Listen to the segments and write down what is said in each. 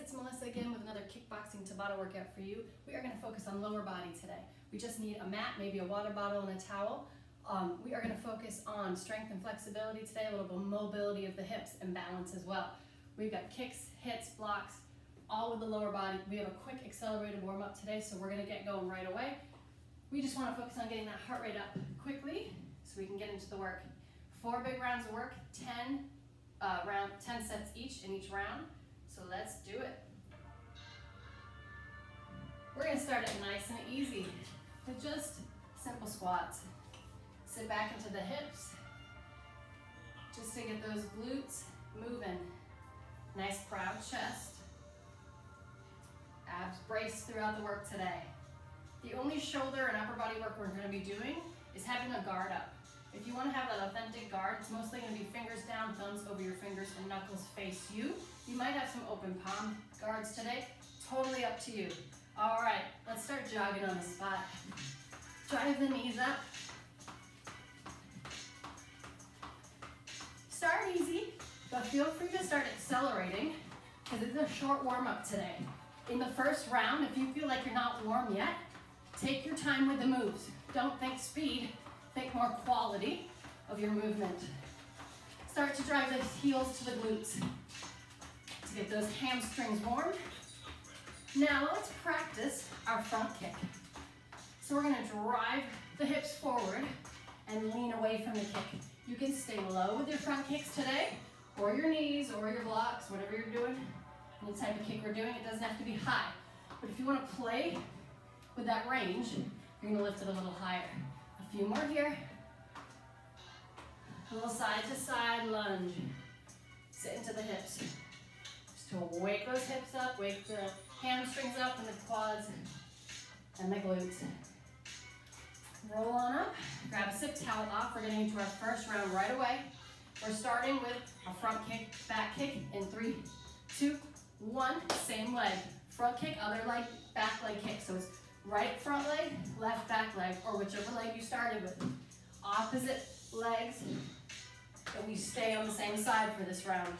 it's Melissa again with another kickboxing Tabata workout for you. We are going to focus on lower body today. We just need a mat, maybe a water bottle and a towel. Um, we are going to focus on strength and flexibility today, a little bit of mobility of the hips and balance as well. We've got kicks, hits, blocks, all with the lower body. We have a quick accelerated warm up today, so we're going to get going right away. We just want to focus on getting that heart rate up quickly so we can get into the work. Four big rounds of work, 10 uh, round, 10 sets each in each round. So let's do it. We're gonna start it nice and easy with just simple squats. Sit back into the hips, just to get those glutes moving. Nice proud chest. Abs braced throughout the work today. The only shoulder and upper body work we're gonna be doing is having a guard up. If you want to have that authentic guard, it's mostly to be fingers down, over your fingers, and knuckles face you. You might have some open palm guards today. Totally up to you. All right, let's start jogging on the spot. Drive the knees up. Start easy, but feel free to start accelerating because it's a short warm-up today. In the first round, if you feel like you're not warm yet, take your time with the moves. Don't think speed, think more quality of your movement. Start to drive the heels to the glutes to get those hamstrings warm. Now let's practice our front kick. So we're gonna drive the hips forward and lean away from the kick. You can stay low with your front kicks today, or your knees, or your blocks, whatever you're doing. Any type of kick we're doing, it doesn't have to be high. But if you wanna play with that range, you're gonna lift it a little higher. A few more here. Little side to side lunge. Sit into the hips. Just to wake those hips up, wake the hamstrings up and the quads and the glutes. Roll on up, grab a sip towel off. We're getting into our first round right away. We're starting with a front kick, back kick in three, two, one. Same leg. Front kick, other leg, back leg kick. So it's right front leg, left back leg, or whichever leg you started with. Opposite legs, and we stay on the same side for this round.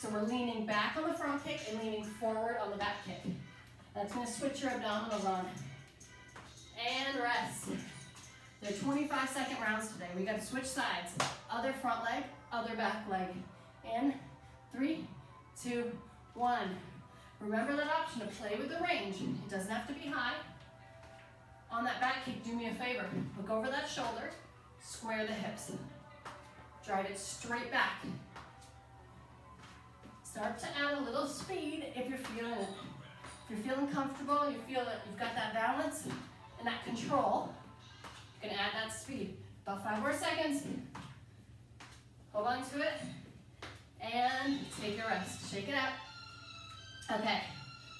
So we're leaning back on the front kick and leaning forward on the back kick. That's gonna switch your abdominals on. And rest. They're 25 second rounds today. We gotta switch sides. Other front leg, other back leg. In, three, two, one. Remember that option to play with the range. It doesn't have to be high. On that back kick, do me a favor. Look over that shoulder, square the hips. Drive it straight back. Start to add a little speed if you're feeling. If you're feeling comfortable, you feel that you've got that balance and that control, you can add that speed. About five more seconds. Hold on to it. And take a rest. Shake it out. Okay,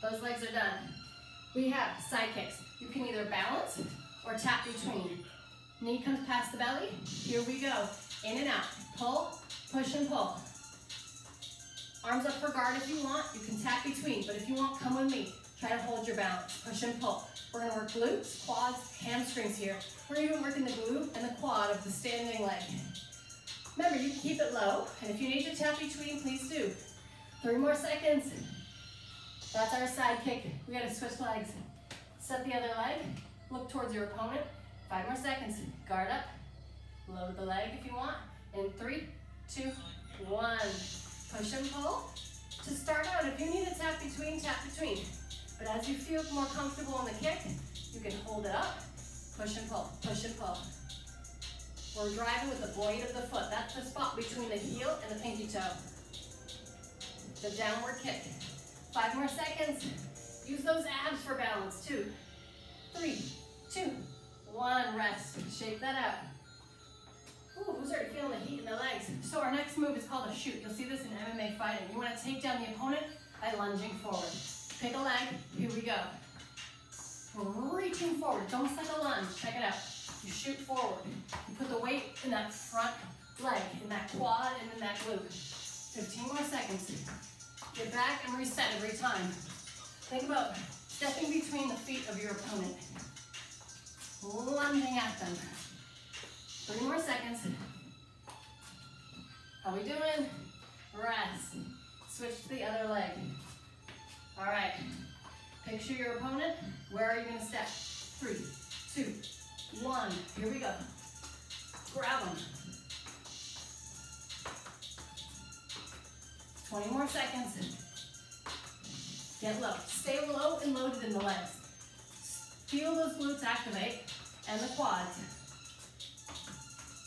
those legs are done. We have side kicks. You can either balance or tap between. Knee comes past the belly. Here we go. In and out. Pull, push and pull. Arms up for guard if you want. You can tap between, but if you want, come with me. Try to hold your balance. Push and pull. We're gonna work glutes, quads, hamstrings here. We're even working the glute and the quad of the standing leg. Remember, you can keep it low, and if you need to tap between, please do. Three more seconds. That's our side kick. We gotta switch legs. Set the other leg, look towards your opponent. Five more seconds. Guard up. Load the leg if you want. In three, two, one. Push and pull. To start out, if you need to tap between, tap between. But as you feel more comfortable on the kick, you can hold it up, push and pull, push and pull. We're driving with the blade of the foot. That's the spot between the heel and the pinky toe. The downward kick. Five more seconds. Use those abs for balance. Two, three, two, one. Rest. Shake that out. Ooh, who's already feeling the heat in the legs? So our next move is called a shoot. You'll see this in MMA fighting. You want to take down the opponent by lunging forward. Pick a leg. Here we go. We're reaching forward. It's almost like a lunge. Check it out. You shoot forward. You put the weight in that front leg, in that quad, and in that glute. 15 more seconds. Get back and reset every time. Think about stepping between the feet of your opponent. Lunging at them. Three more seconds. How we doing? Rest. Switch to the other leg. All right. Picture your opponent. Where are you gonna step? Three, two, one. Here we go. Grab them. 20 more seconds. Get low. Stay low and loaded in the legs. Feel those glutes activate and the quads.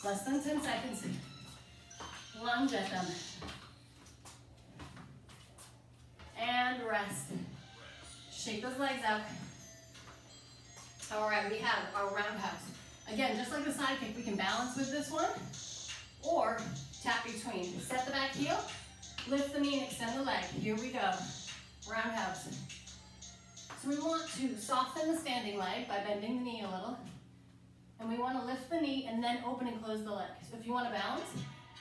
Less than 10 seconds. Lunge at them. And rest. Shake those legs out. All right, we have our roundhouse. Again, just like the side kick, we can balance with this one or tap between. Set the back heel, lift the knee and extend the leg. Here we go, roundhouse. So we want to soften the standing leg by bending the knee a little. And we want to lift the knee and then open and close the leg. So if you want to balance,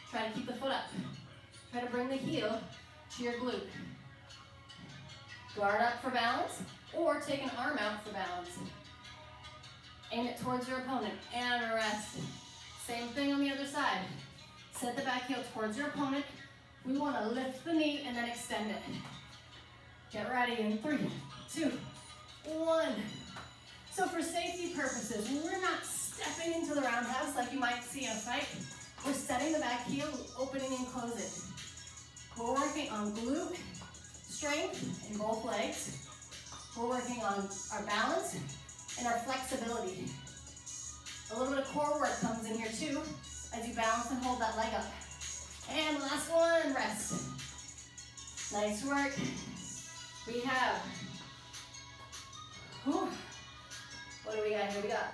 try to keep the foot up. Try to bring the heel to your glute. Guard up for balance or take an arm out for balance. Aim it towards your opponent and rest. Same thing on the other side. Set the back heel towards your opponent. We want to lift the knee and then extend it. Get ready in three, two, one. So for safety purposes, we're not stepping into the roundhouse like you might see in a fight. We're setting the back heel, opening and closing. We're working on glute strength in both legs. We're working on our balance and our flexibility. A little bit of core work comes in here too as you balance and hold that leg up. And last one, rest. Nice work. We have, whew, what do we got here? We got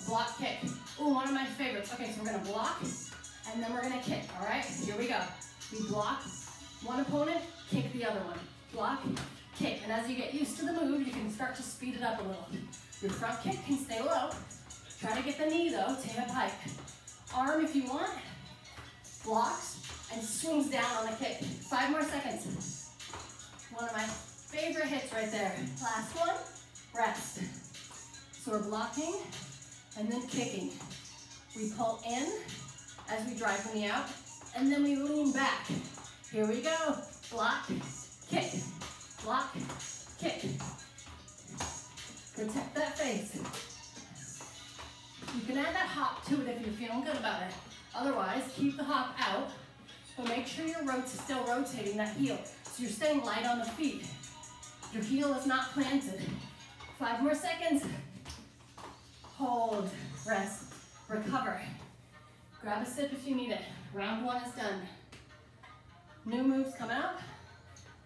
a block kick. Ooh, one of my favorites. Okay, so we're gonna block and then we're gonna kick, all right? Here we go. We block one opponent, kick the other one. Block, kick. And as you get used to the move, you can start to speed it up a little. Your front kick can stay low. Try to get the knee though, take a pike. Arm if you want, blocks, and swings down on the kick. Five more seconds. One of my favorite hits right there. Last one, rest. So we're blocking and then kicking. We pull in as we drive the knee out, and then we lean back. Here we go. Block, kick, block, kick. Protect that face. You can add that hop to it if you're feeling good about it. Otherwise, keep the hop out, but make sure your rot still rotating that heel. So you're staying light on the feet. Your heel is not planted. Five more seconds. Hold, rest, recover. Grab a sip if you need it. Round one is done. New moves coming up.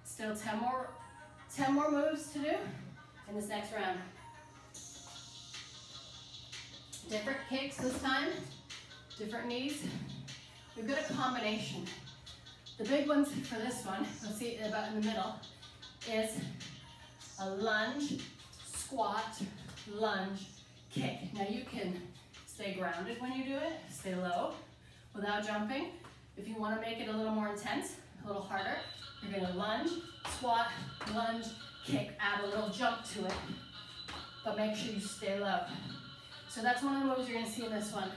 Still 10 more, 10 more moves to do in this next round. Different kicks this time, different knees. We've got a combination. The big ones for this one, you'll see it about in the middle, is a lunge, squat, lunge, kick. Now you can stay grounded when you do it, stay low without jumping. If you want to make it a little more intense, a little harder, you're to lunge, squat, lunge, kick, add a little jump to it, but make sure you stay low. So that's one of the moves you're to see in this one.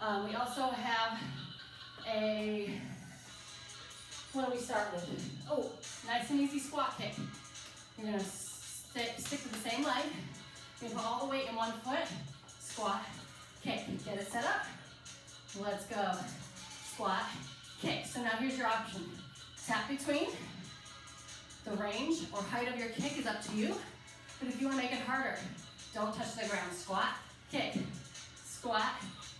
Um, we also have a, what do we start with? Oh, nice and easy squat kick. You're to stick, stick to the same leg. You're put all the weight in one foot, squat, kick. Get it set up. Let's go. Squat, kick. So now here's your option. Tap between. The range or height of your kick is up to you. But if you want to make it harder, don't touch the ground. Squat, kick, squat,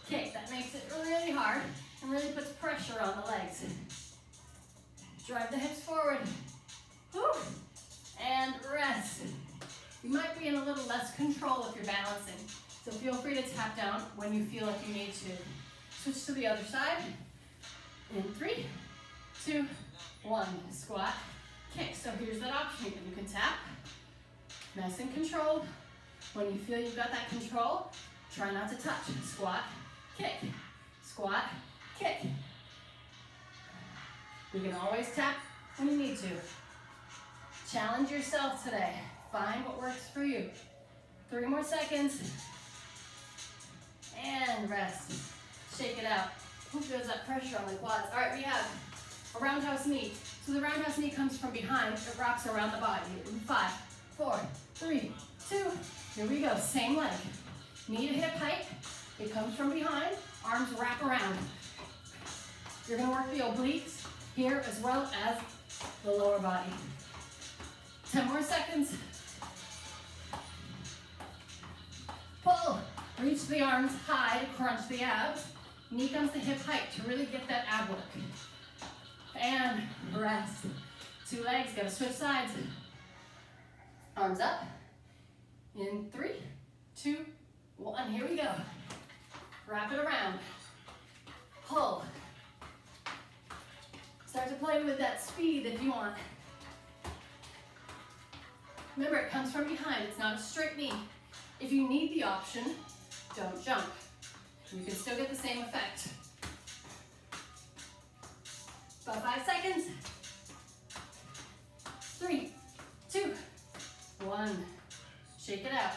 kick. That makes it really hard and really puts pressure on the legs. Drive the hips forward. Whew. And rest. You might be in a little less control if you're balancing. So feel free to tap down when you feel like you need to. Switch to the other side. In three, two, one. Squat, kick. So here's that option. You can tap, nice and controlled. When you feel you've got that control, try not to touch. Squat, kick, squat, kick. You can always tap when you need to. Challenge yourself today. Find what works for you. Three more seconds. And rest. Shake it out. Who feels that pressure on the quads? All right, we have a roundhouse knee. So the roundhouse knee comes from behind, it wraps around the body. In five, four, three, two, here we go, same leg. Knee to hip height, it comes from behind, arms wrap around. You're gonna work the obliques here as well as the lower body. 10 more seconds. Pull, reach the arms high, crunch the abs. Knee comes to hip height to really get that ab work. And rest. Two legs, gotta switch sides. Arms up. In three, two, one. Here we go. Wrap it around. Pull. Start to play with that speed if you want. Remember, it comes from behind. It's not a straight knee. If you need the option, don't jump. You can still get the same effect. About five seconds. Three, two, one. Shake it out.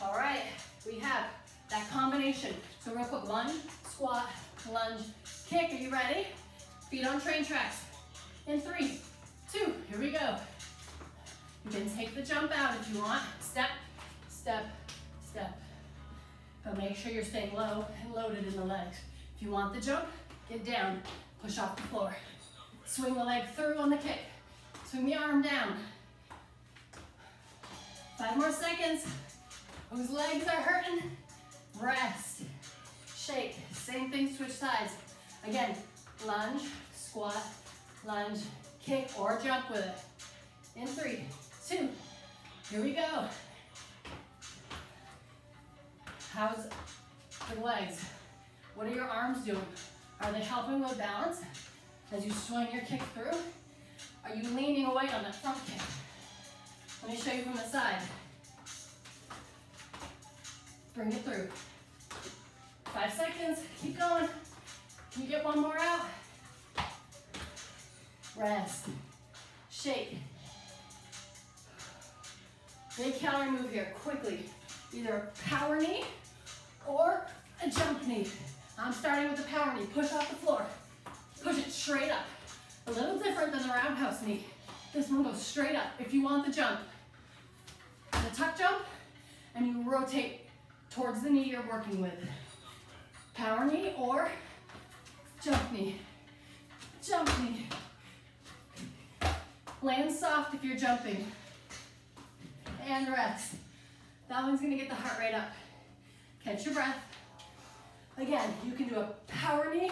All right, we have that combination. So real quick, lunge, squat, lunge, kick. Are you ready? Feet on train tracks. In three, two, here we go. You can take the jump out if you want. Step, step, step. But make sure you're staying low and loaded in the legs. If you want the jump, get down, push off the floor. Swing the leg through on the kick. Swing the arm down. Five more seconds. Those legs are hurting. Rest. Shake. Same thing, switch sides. Again, lunge, squat, lunge, kick, or jump with it. In three, two, here we go. How's the legs? What are your arms doing? Are they helping with balance as you swing your kick through? Are you leaning away on that front kick? Let me show you from the side. Bring it through. Five seconds, keep going. Can you get one more out? Rest, shake. Big calorie move here, quickly. Either a power knee or a jump knee. I'm starting with the power knee. Push off the floor. Push it straight up. A little different than the roundhouse knee. This one goes straight up. If you want the jump, the tuck jump, and you rotate towards the knee you're working with. Power knee or jump knee. Jump knee. Land soft if you're jumping. And rest. That one's gonna get the heart rate up. Catch your breath. Again, you can do a power knee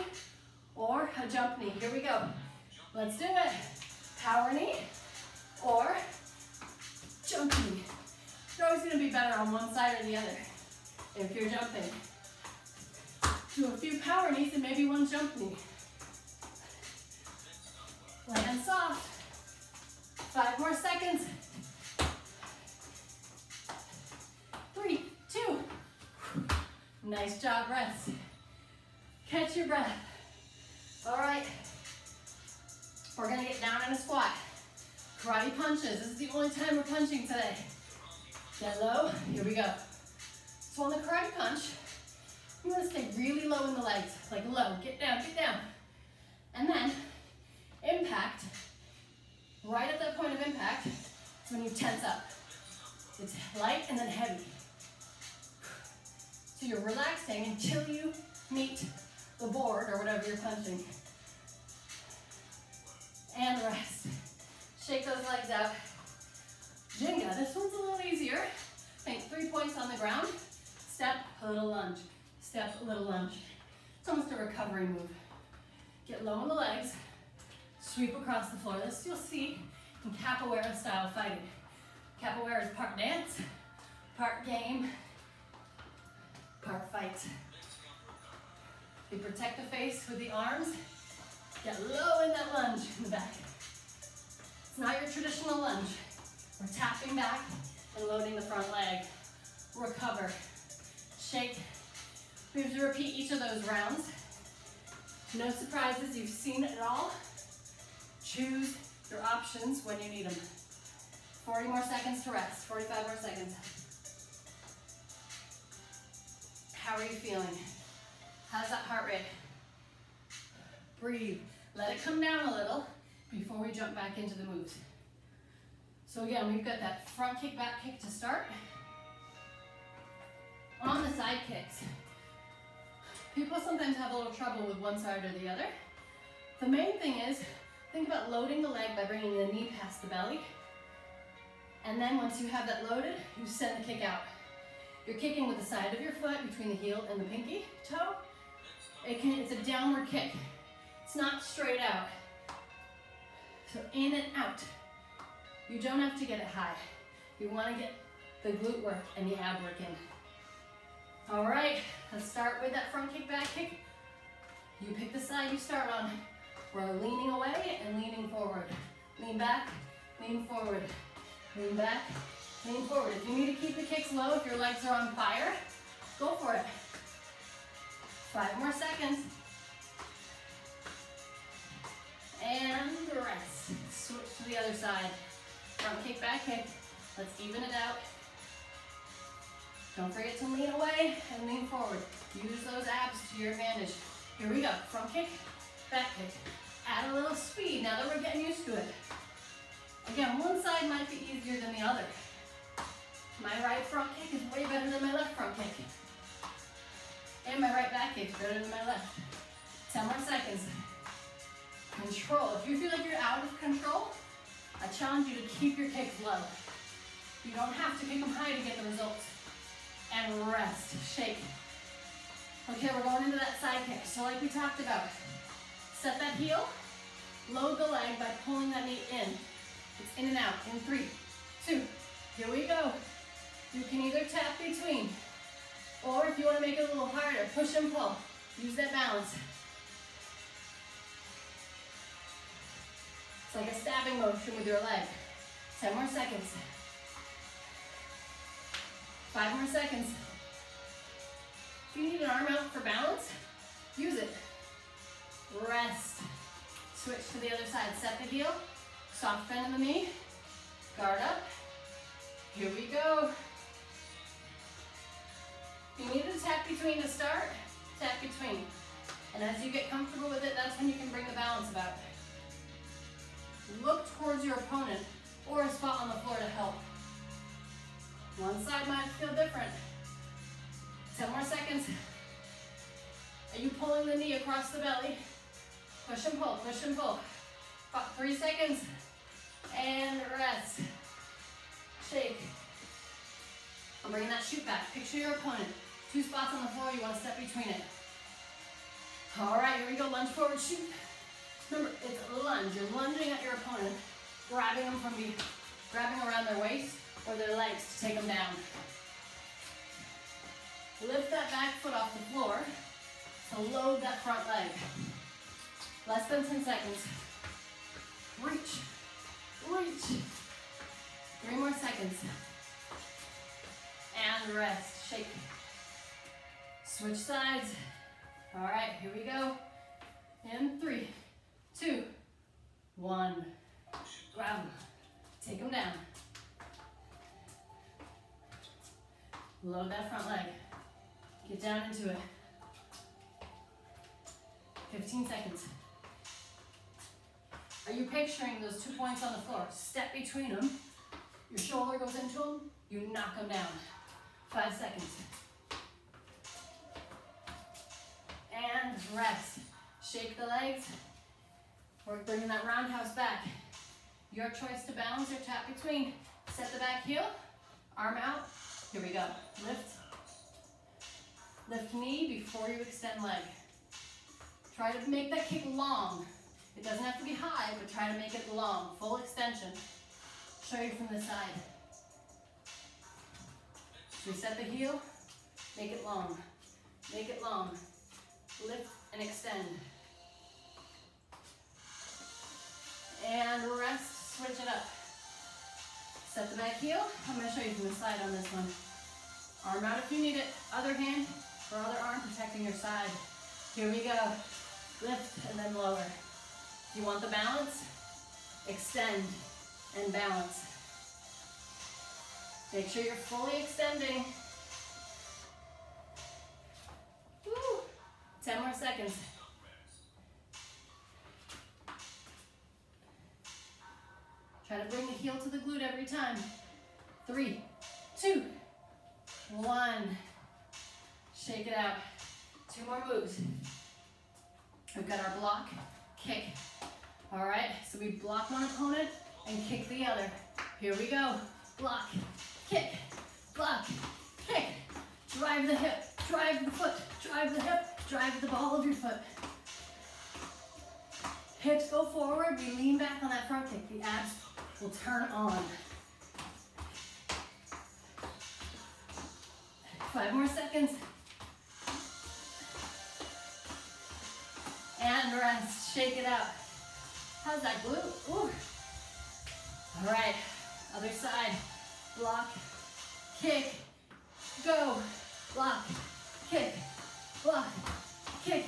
or a jump knee. Here we go. Let's do it. Power knee or jump knee. You're always gonna be better on one side or the other if you're jumping. Do a few power knees and maybe one jump knee. Land soft. Five more seconds. Nice job, rest. Catch your breath. All right. We're gonna get down in a squat. Karate punches. This is the only time we're punching today. Get low. Here we go. So on the karate punch, you want to stay really low in the legs, like low. Get down, get down. And then impact, right at that point of impact, is when you tense up. It's light and then heavy. So you're relaxing until you meet the board or whatever you're punching. And rest. Shake those legs out. Ginga, this one's a little easier. Think three points on the ground. Step, a little lunge. Step, a little lunge. It's almost a recovery move. Get low on the legs. Sweep across the floor. This you'll see in capoeira style fighting. Capoeira is part dance, part game, part fight. You protect the face with the arms. Get low in that lunge in the back. It's not your traditional lunge. We're tapping back and loading the front leg. Recover, shake. We have to repeat each of those rounds. No surprises, you've seen it all. Choose your options when you need them. 40 more seconds to rest, 45 more seconds. How are you feeling? How's that heart rate? Breathe. Let it come down a little before we jump back into the moves. So again, we've got that front kick, back kick to start. On the side kicks, people sometimes have a little trouble with one side or the other. The main thing is, think about loading the leg by bringing the knee past the belly. And then once you have that loaded, you send the kick out. You're kicking with the side of your foot between the heel and the pinky toe. It can, it's a downward kick. It's not straight out. So in and out. You don't have to get it high. You want to get the glute work and the ab work in. All right, let's start with that front kick, back kick. You pick the side you start on. We're leaning away and leaning forward. Lean back, lean forward. Lean back, lean forward. If you need to keep the kicks low, if your legs are on fire, go for it. Five more seconds. And rest. Switch to the other side. Front kick, back kick. Let's even it out. Don't forget to lean away and lean forward. Use those abs to your advantage. Here we go. Front kick, back kick. Add a little speed now that we're getting used to it. Again, one side might be easier than the other. My right front kick is way better than my left front kick. And my right back kick is better than my left. 10 more seconds. Control. If you feel like you're out of control, I challenge you to keep your kicks low. You don't have to kick them high to get the results. And rest, shake. Okay, we're going into that side kick. So like we talked about, set that heel, load the leg by pulling that knee in. It's in and out in three, two, here we go. You can either tap between, or if you want to make it a little harder, push and pull. Use that balance. It's like a stabbing motion with your leg. 10 more seconds. Five more seconds. If you need an arm out for balance, use it. Rest. Switch to the other side. Set the heel. Soft bend in the knee. Guard up. Here we go. You need to tap between to start, tap between. And as you get comfortable with it, that's when you can bring the balance about. Look towards your opponent or a spot on the floor to help. One side might feel different. 10 more seconds. Are you pulling the knee across the belly? Push and pull, push and pull. About three seconds. And rest. Shake. I'm bringing that shoot back. Picture your opponent. Two spots on the floor, you want to step between it. All right, here we go, lunge forward, shoot. Remember, it's a lunge. You're lunging at your opponent, grabbing them from the, grabbing around their waist or their legs to take them down. Lift that back foot off the floor to load that front leg. Less than 10 seconds. Reach, reach. Three more seconds. And rest, shake. Switch sides. All right, here we go. In three, two, one. Grab them. Take them down. Load that front leg. Get down into it. 15 seconds. Are you picturing those two points on the floor? Step between them. Your shoulder goes into them. You knock them down. Five seconds. And rest. Shake the legs. We're bringing that roundhouse back. Your choice to balance or tap between. Set the back heel, arm out. Here we go. Lift. Lift knee before you extend leg. Try to make that kick long. It doesn't have to be high, but try to make it long. Full extension. Show you from the side. Reset the heel. Make it long. Make it long. Lift and extend. And rest, switch it up. Set the back heel. I'm gonna show you from the side on this one. Arm out if you need it. Other hand or other arm protecting your side. Here we go. Lift and then lower. If you want the balance, extend and balance. Make sure you're fully extending. Woo. 10 more seconds. Try to bring the heel to the glute every time. Three, two, one. Shake it out. Two more moves. We've got our block, kick. All right, so we block one opponent and kick the other. Here we go. Block, kick, block, kick. Drive the hip, drive the foot, drive the hip, drive the ball of your foot. Hips go forward, we lean back on that front kick. The abs will turn on. Five more seconds. And rest, shake it out. How's that glute? Ooh. All right, other side. Block, kick, go. Block, kick, block, kick.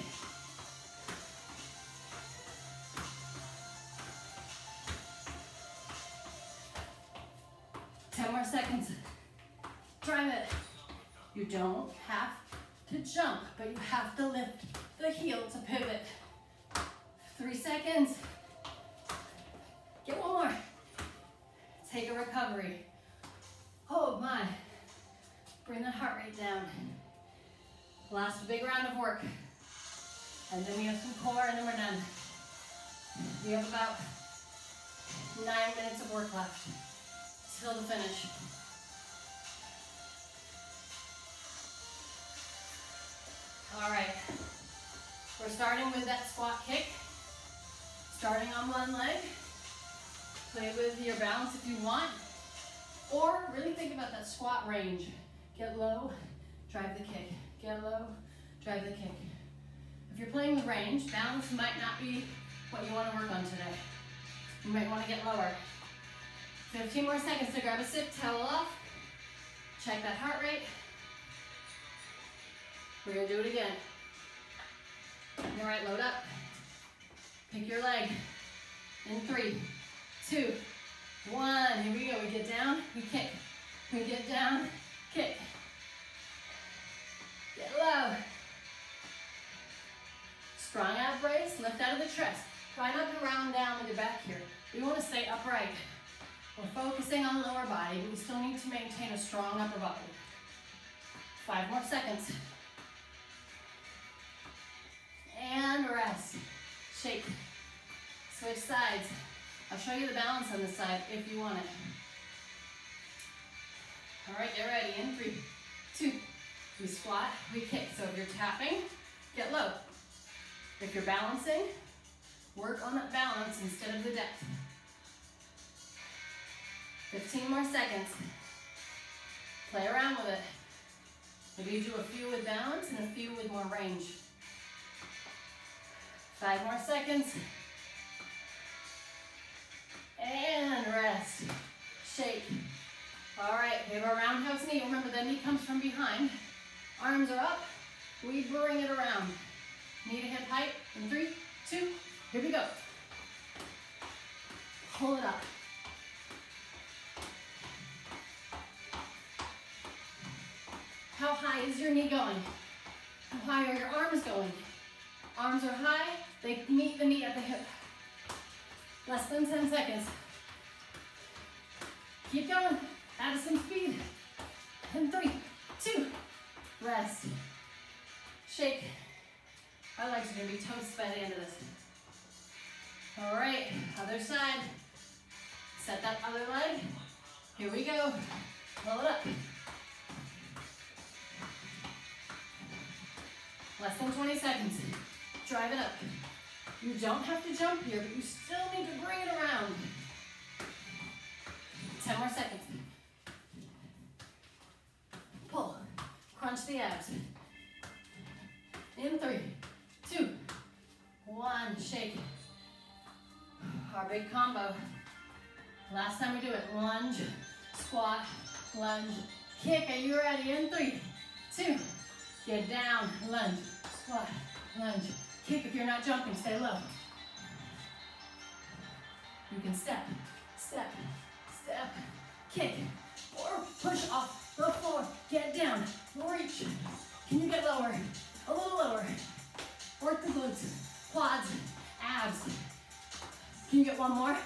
Ten more seconds. Drive it. You don't have to jump, but you have to lift the heel to pivot. Three seconds. Get one more. Take a recovery. Oh my. Bring the heart rate down. Last big round of work. And then we have some core and then we're done. We have about nine minutes of work left till the finish. All right, we're starting with that squat kick. Starting on one leg. Play with your balance if you want. Or really think about that squat range. Get low, drive the kick. Get low, drive the kick. If you're playing with range, balance might not be what you want to work on today. You might want to get lower. 15 more seconds to grab a sip, towel off. Check that heart rate. We're gonna do it again. All right, load up. Pick your leg. In three, two, one. Here we go. We get down, we kick. We get down, kick. Get low. Strong ab brace, lift out of the chest. Try not to round down with your back here. We want to stay upright. We're focusing on the lower body, but we still need to maintain a strong upper body. Five more seconds. And rest. Shake. Switch sides. I'll show you the balance on this side if you want it. All right, get ready. In three, two, we squat, we kick. So if you're tapping, get low. If you're balancing, work on that balance instead of the depth. 15 more seconds. Play around with it. Maybe you do a few with balance and a few with more range. Five more seconds. And rest. Shake. All right, we have our roundhouse knee. Remember, the knee comes from behind. Arms are up. We bring it around. Knee to hip height in three, two, here we go. Pull it up. How high is your knee going? How high are your arms going? Arms are high, they meet the knee at the hip. Less than 10 seconds. Keep going, add some speed. And three, two, rest. Shake. Our legs are gonna be toast by the end of this. All right, other side. Set that other leg. Here we go. Pull it up. Less than 20 seconds. Drive it up. You don't have to jump here, but you still need to bring it around. 10 more seconds. Pull. Crunch the abs. In three, two, one. Shake. Our big combo. Last time we do it. Lunge, squat, lunge, kick. Are you ready? In three, two, get down, lunge, squat, lunge, kick. If you're not jumping, stay low. You can step, step, step, kick, or push off the floor. Get down, reach. Can you get lower? A little lower. Work the glutes, quads, abs. Can you get one more?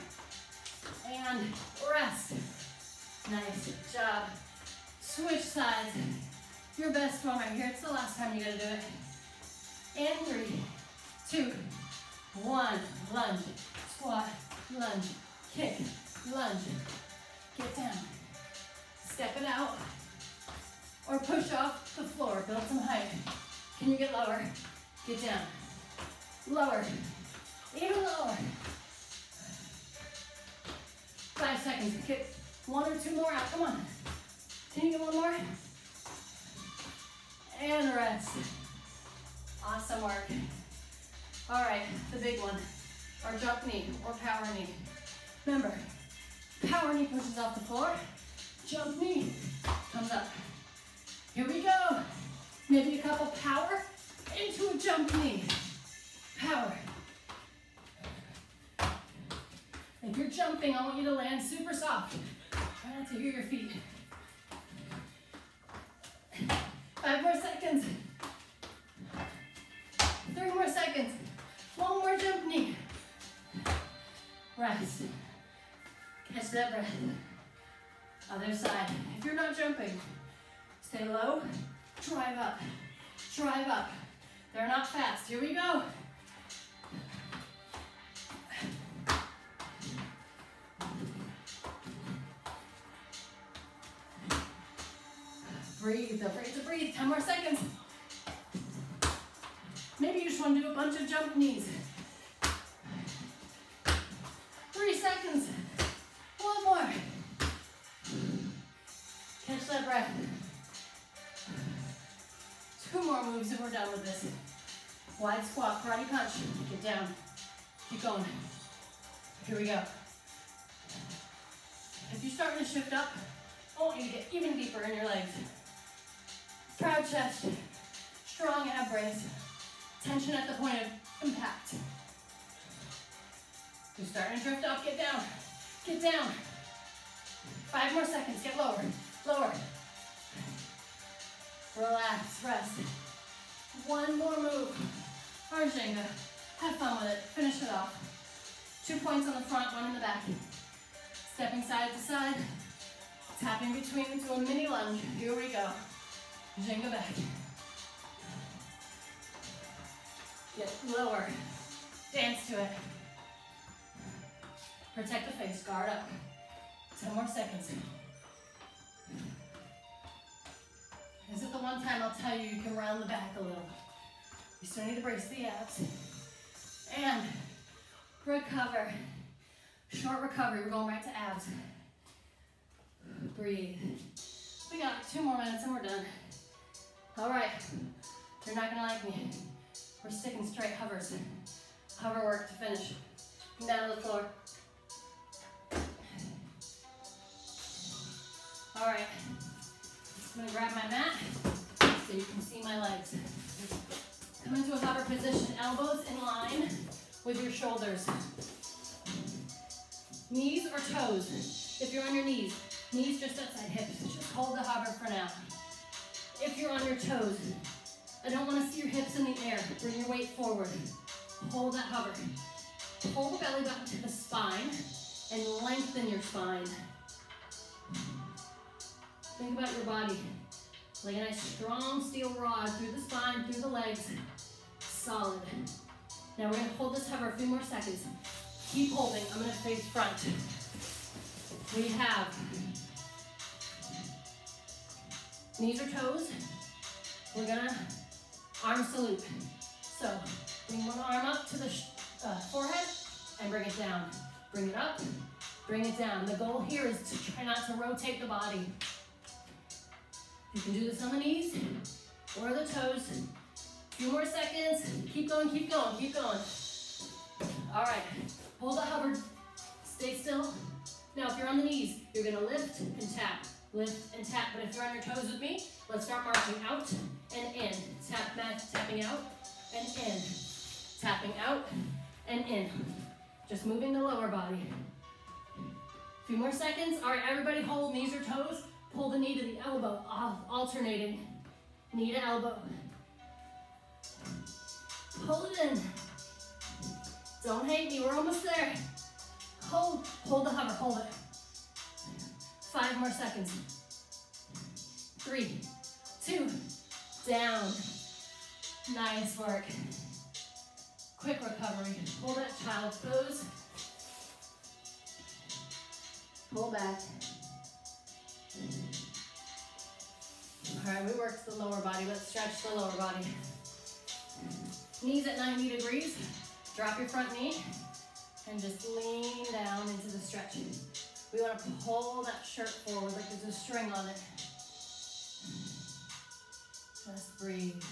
and rest. Nice job. Switch sides. Your best one right here. It's the last time you gotta do it. And three, two, one. Lunge, squat, lunge, kick, lunge. Get down. Step it out. Or push off the floor. Build some height. Can you get lower? Get down. Lower. Even lower. Five seconds. Kick one or two more out. Come on. Can you get one more? And rest. Awesome work. All right, the big one. Our jump knee or power knee. Remember, power knee pushes off the floor. Jump knee comes up. Here we go. Maybe a couple power into a jump knee. Power. If you're jumping, I want you to land super soft. Try not to hear your feet. Five more seconds. Three more seconds. One more jump knee. Rest. Catch that breath. Other side. Stay low, drive up, drive up. They're not fast. Here we go. Breathe, forget to breathe. 10 more seconds. Maybe you just want to do a bunch of jump knees. We're done with this. Wide squat, karate punch. Get down. Keep going. Here we go. If you're starting to shift up, I want you to get even deeper in your legs. Proud chest, strong ab raise, tension at the point of impact. You're starting to drift up, get down, get down. Five more seconds, get lower, lower. Relax, rest. One more move. Arjanga, have fun with it, finish it off. Two points on the front, one in the back. Stepping side to side, tapping between into a mini lunge. Here we go. Ginga back. Get lower. Dance to it. Protect the face, guard up. 10 more seconds. This is the one time I'll tell you you can round the back a little. You still need to brace the abs. And recover. Short recovery, we're going right to abs. Breathe. We got two more minutes and we're done. All right, you're not gonna like me. We're sticking straight hovers. Hover work to finish. Come down to the floor. All right, I'm gonna grab my mat so you can see my legs. Come into a hover position, elbows in line with your shoulders. Knees or toes? If you're on your knees, knees just outside hips. Just hold the hover for now if you're on your toes. I don't want to see your hips in the air. Bring your weight forward. Hold that hover. Pull the belly button to the spine and lengthen your spine. Think about your body. Like a nice strong steel rod through the spine, through the legs. Solid. Now we're gonna hold this hover a few more seconds. Keep holding, I'm gonna face front. We have Knees or toes. We're gonna arm salute. So bring one arm up to the uh, forehead and bring it down. Bring it up, bring it down. The goal here is to try not to rotate the body. You can do this on the knees or the toes. A few more seconds. Keep going, keep going, keep going. All right, hold the hover. Stay still. Now, if you're on the knees, you're gonna lift and tap lift and tap. But if you're on your toes with me, let's start marching out and in. Tap, back, tapping out and in. Tapping out and in. Just moving the lower body. A few more seconds. All right, everybody hold knees or toes. Pull the knee to the elbow, alternating. Knee to elbow. Pull it in. Don't hate me, we're almost there. Hold, hold the hover, hold it. Five more seconds. Three, two, down. Nice work. Quick recovery. Hold that child's pose. Pull back. All right, we worked the lower body. Let's stretch the lower body. Knees at 90 degrees. Drop your front knee and just lean down into the stretch. We want to pull that shirt forward like there's a string on it. Just breathe.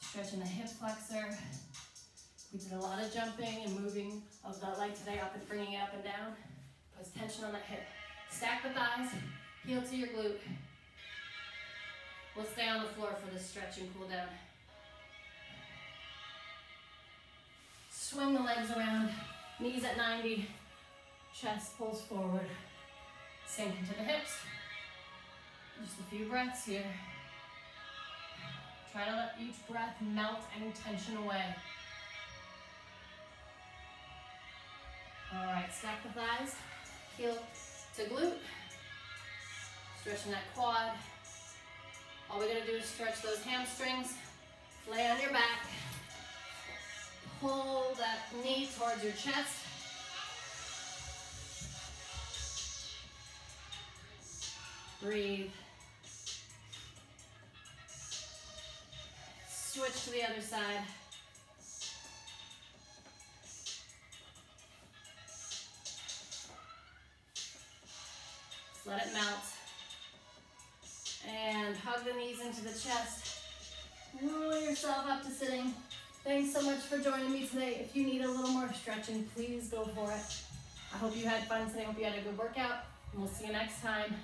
Stretching the hip flexor. We did a lot of jumping and moving of the leg today up and bringing it up and down. Puts tension on that hip. Stack the thighs, heel to your glute. We'll stay on the floor for this stretch and cool down. Swing the legs around, knees at 90, chest pulls forward, sink into the hips. Just a few breaths here. Try to let each breath melt any tension away. All right, stack the thighs, heel to glute, stretching that quad. All we gotta do is stretch those hamstrings, lay on your back, pull that knee towards your chest. Breathe. Switch to the other side. Let it melt. And hug the knees into the chest. Roll yourself up to sitting. Thanks so much for joining me today. If you need a little more stretching, please go for it. I hope you had fun today. I hope you had a good workout. And we'll see you next time.